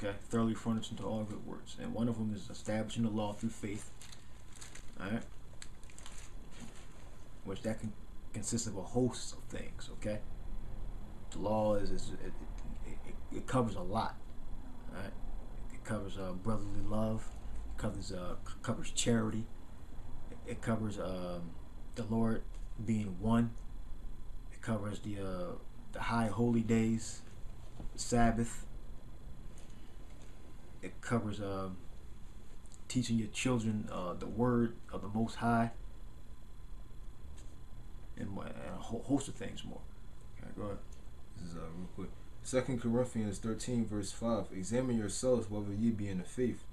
Okay, thoroughly furnished into all good works, and one of them is establishing the law through faith. All right, which that can consist of a host of things. Okay, the law is, is it, it, it, covers a lot. All right, it covers uh, brotherly love, it covers uh, covers charity, it, covers um, the Lord being one. It covers the uh, the high holy days, Sabbath. It covers um, teaching your children uh, the word of the Most High, and, and a whole host of things more. Okay, go ahead. This is uh, real quick. Second Corinthians thirteen verse five. Examine yourselves whether ye be in the faith.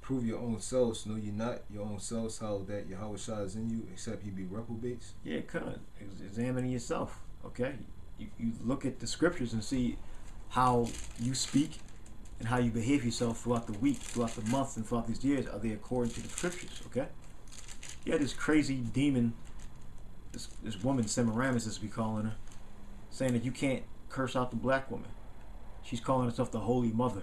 Prove your own selves. Know ye not your own selves how that Yahawashi is in you, except ye be reprobates. Yeah, come Ex- examining yourself. Okay, you, you look at the scriptures and see how you speak and how you behave yourself throughout the week, throughout the month, and throughout these years. Are they according to the scriptures? Okay. Yeah, this crazy demon, this this woman Semiramis, as we calling her, saying that you can't curse out the black woman. She's calling herself the Holy Mother.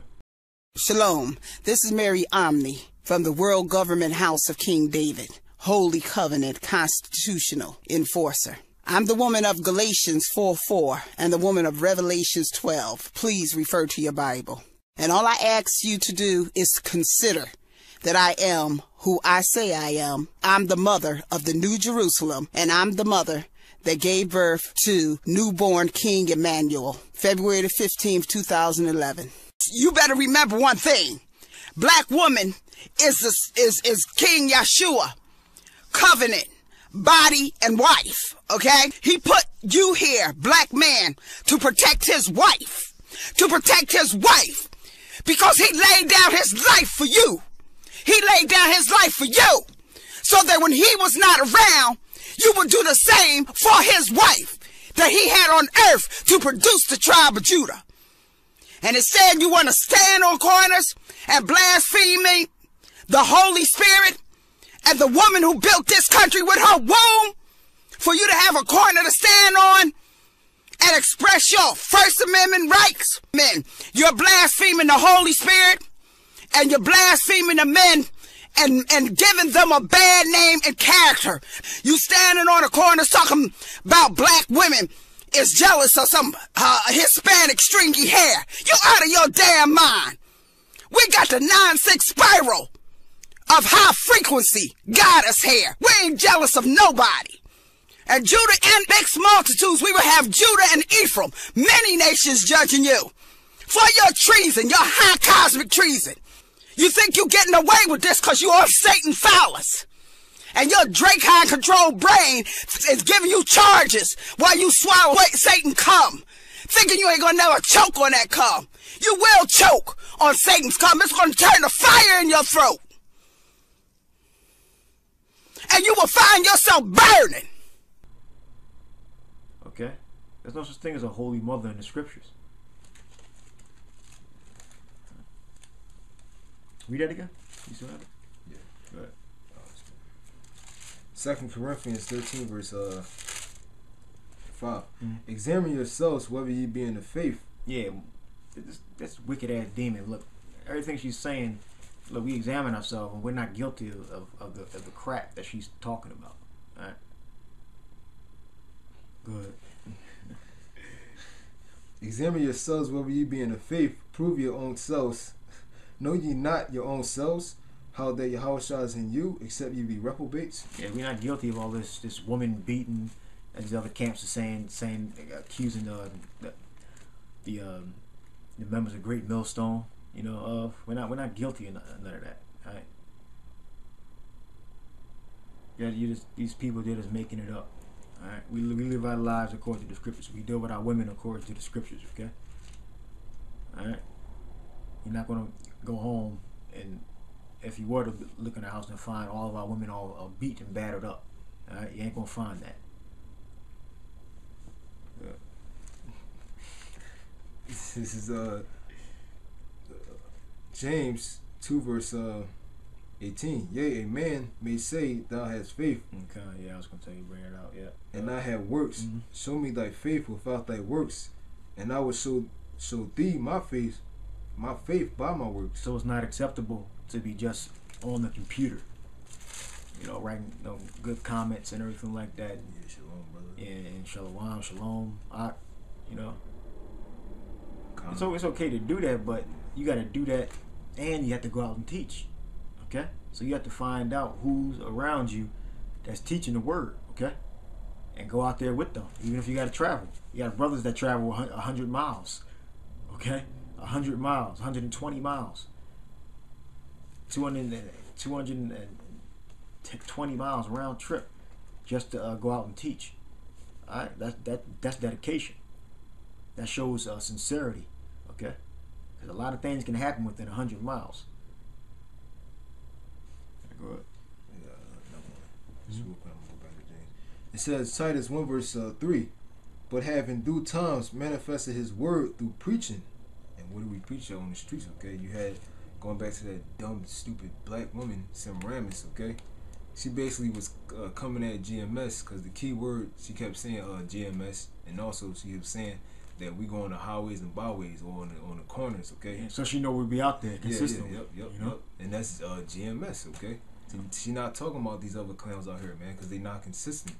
Shalom. This is Mary Omni from the World Government House of King David, Holy Covenant Constitutional Enforcer. I'm the woman of Galatians 4 4 and the woman of Revelations 12. Please refer to your Bible. And all I ask you to do is consider that I am who I say I am. I'm the mother of the New Jerusalem, and I'm the mother that gave birth to newborn King Emmanuel, February the 15th, 2011. You better remember one thing. Black woman is, is, is King Yeshua, covenant, body, and wife, okay? He put you here, black man, to protect his wife, to protect his wife, because he laid down his life for you. He laid down his life for you, so that when he was not around, you would do the same for his wife that he had on earth to produce the tribe of Judah. And it said you want to stand on corners and blaspheme me, the Holy Spirit, and the woman who built this country with her womb, for you to have a corner to stand on and express your First Amendment rights. Men, you're blaspheming the Holy Spirit and you're blaspheming the men and, and giving them a bad name and character. You standing on the corner talking about black women is jealous of some uh, Hispanic stringy hair. You out of your damn mind. We got the 9-6 spiral of high frequency goddess hair. We ain't jealous of nobody. And Judah and mixed multitudes, we will have Judah and Ephraim, many nations judging you for your treason, your high cosmic treason. You think you're getting away with this because you are Satan phallus. And your Drake high controlled brain is giving you charges while you swallow Satan cum. Thinking you ain't gonna never choke on that cum. You will choke on Satan's cum. It's gonna turn to fire in your throat. And you will find yourself burning. There's no such thing as a holy mother in the scriptures. Read that again. You still have it? Yeah. Go ahead. Second Corinthians thirteen verse uh five. Mhm. Examine yourselves whether ye be in the faith. Yeah, this, this wicked ass demon. Look, everything she's saying. Look, we examine ourselves, and we're not guilty of, of, of the of the crap that she's talking about. All right. Good. Examine yourselves whether ye be in the faith. Prove your own selves. Know ye not your own selves how that your house is in you, except ye be reprobates. Yeah, we're not guilty of all this this woman beating, as the other camps are saying, saying accusing the the the, um, the members of Great Millstone. You know, of we're not we're not guilty of none none of that. All right. Yeah, you just these people they're just making it up. All right, we we live our lives according to the scriptures. We deal with our women according to the scriptures. Okay. All right. You're not gonna go home and if you were to look in the house and find all of our women all, beat and battered up, all right, you ain't gonna find that. This is uh James two verse uh eighteen. Yea, a man may say thou hast faith Okay, yeah, I was gonna tell you bring it out. Yeah. and I have works. Mhm. Show me thy faith without thy works, and I will show show thee my faith my faith by my works. So it's not acceptable to be just on the computer, you know, writing you know, good comments and everything like that. Yeah, shalom, brother. And, and shalom, shalom, I, you know. Comment. So it's okay to do that, but you got to do that, and you have to go out and teach. Okay, so you have to find out who's around you that's teaching the word. Okay, and go out there with them, even if you got to travel. You got brothers that travel hundred miles. Okay, hundred miles, 120 miles, 200, 220 miles round trip, just to uh, go out and teach. All right, that that that's dedication. That shows uh, sincerity. Okay, because a lot of things can happen within 100 miles. Go ahead. Yeah, uh, no more. Just real quick, I'm gonna go back to James. It says Titus one verse uh, three, but have in due times manifested his word through preaching. And what do we preach on the streets? Okay, you had going back to that dumb, stupid black woman, Semiramis. Okay, she basically was uh, coming at GMS because the key word she kept saying uh, GMS, and also she was saying that we go on the highways and byways or on the, on the corners. Okay, Yeah, so she know we'll be out there yeah, consistently. yeah, yep, yep, you know? yep. And that's uh, GMS, okay? So she not talking about these other clowns out here, man, because they not consistent.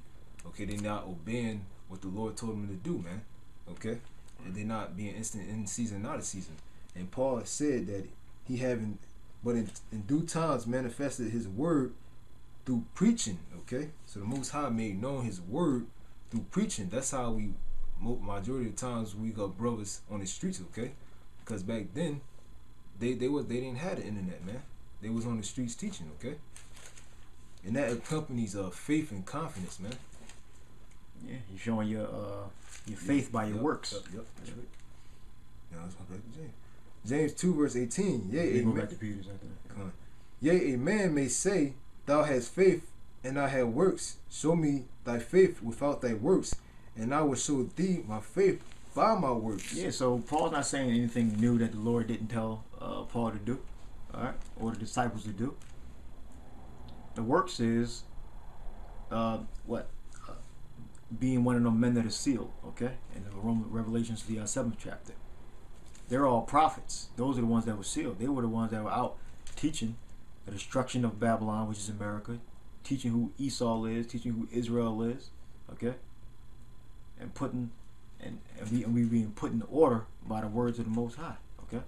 Okay, they're not obeying what the Lord told them to do, man. Okay, and they not being instant in season, not a season. And Paul said that he having, but in, in due times manifested his word through preaching. Okay, so the Most High made known His word through preaching. That's how we, majority of times, we got brothers on the streets. Okay, because back then they they was they didn't have the internet, man. They was on the streets teaching, okay? And that accompanies uh faith and confidence, man. Yeah, you're showing your uh, your faith by your Yep, works. Yep, yep, that's right. Now let's go back to James. James two verse eighteen. Yeah, go man, back to Peter's after that. Come on. Yea, a man may say, Thou hast faith, and I have works. Show me thy faith without thy works, and I will show thee my faith by my works. Yeah, so Paul's not saying anything new that the Lord didn't tell uh, Paul to do, all right, or the disciples to do. The works is uh, what being one of them men that is sealed, okay, in the Roman Revelations, the uh, seventh chapter. They're all prophets. Those are the ones that were sealed. They were the ones that were out teaching the destruction of Babylon, which is America, teaching who Esau is, teaching who Israel is, okay, and putting and, and we and we being put in order by the words of the Most High. Okay,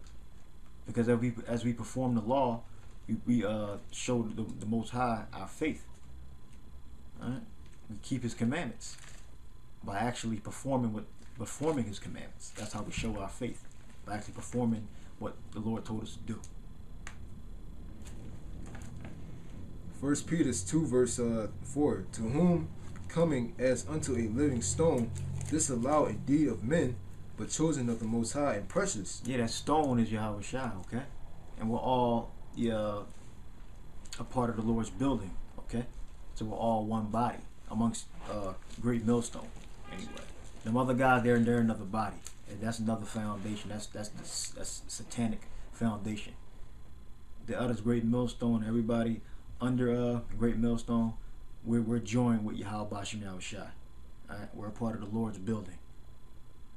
because as we as we perform the law, we, we uh show the, the Most High our faith. All right, we keep His commandments by actually performing what performing His commandments. That's how we show our faith by actually performing what the Lord told us to do. First Peter 2 verse uh, 4 To whom coming as unto a living stone, disallowed indeed of men, but chosen of the Most High and precious. Yeah, that stone is Yahawashi, okay? And we're all yeah, a part of the Lord's building, okay? So we're all one body amongst uh, great millstone. Anyway, them other guys, they're they're another body, and that's another foundation. That's that's that's satanic foundation. The others, great millstone. Everybody under uh great millstone, we're we're joined with Yahawah Bahasham Yahawashi. All right, we're a part of the Lord's building.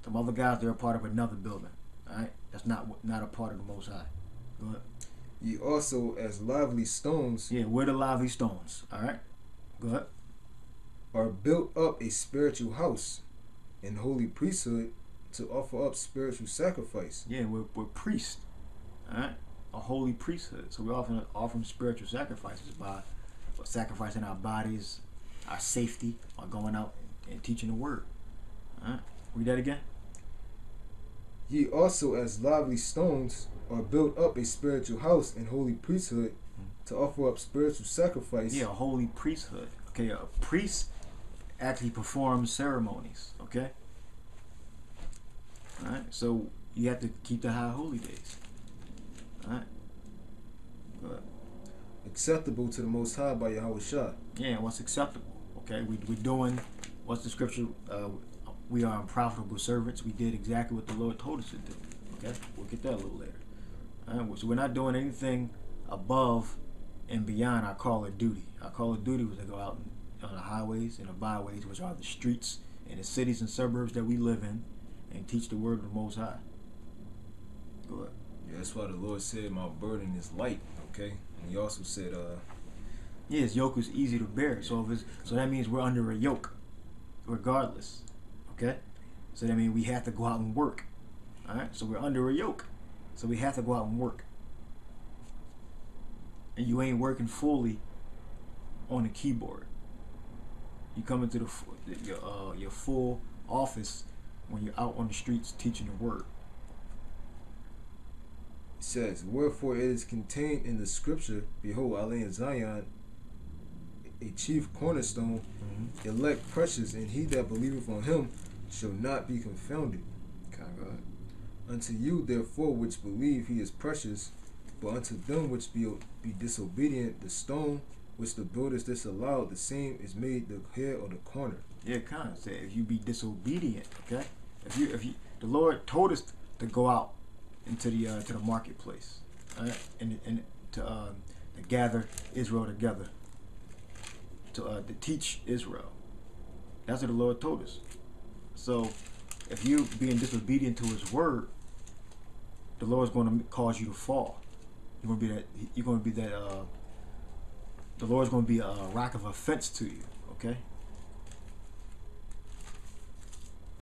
Some other guys, they're a part of another building. All right, that's not not a part of the Most High. Go ahead. Ye also as lively stones Yeah, we're the lively stones. All right, go ahead. Are built up a spiritual house in holy priesthood to offer up spiritual sacrifice. Yeah, we're we're priests. All right, a holy priesthood. So we're offering offering spiritual sacrifices by sacrificing our bodies, our safety, by going out and teaching the word. All right, read that again. Ye also as lively stones are built up a spiritual house in holy priesthood hmm. to offer up spiritual sacrifice. Yeah, a holy priesthood. Okay, a priest actually performs ceremonies. Okay. All right, so you have to keep the high holy days. All right. Go ahead. acceptable to the Most High by Yahweh Shah. Yeah, what's acceptable? Okay, we we're doing what's the scripture? Uh, we are unprofitable servants. We did exactly what the Lord told us to do. Okay, we'll get that a little later. All right, so we're not doing anything above and beyond our call of duty. Our call of duty was to go out on the highways and the byways, which are the streets and the cities and suburbs that we live in, and teach the word of the Most High. Go ahead. Yeah, that's why the Lord said, "My burden is light." Okay, and He also said, uh, Yeah, his yoke is easy to bear. So if it's, so that means we're under a yoke, regardless. Okay, so that means we have to go out and work. All right, so we're under a yoke, so we have to go out and work. And you ain't working fully on the keyboard. You come into the your uh, your full office when you're out on the streets teaching the word. It says, Wherefore it is contained in the scripture, Behold, I lay in Zion a chief cornerstone, elect precious, and he that believeth on him shall not be confounded. God. Unto you, therefore, which believe he is precious, but unto them which be, be disobedient, the stone which the builders disallowed, the same is made the head or the corner. Yeah, kind of say if you be disobedient, okay. If you if you the Lord told us to go out into the uh, to the marketplace, right, and and to um, to gather Israel together, to uh, to teach Israel. That's what the Lord told us. So, if you being disobedient to His word, the Lord's going to cause you to fall. You're going to be that. You're going to be that. The Lord's going to be a rock of offense to you. Okay.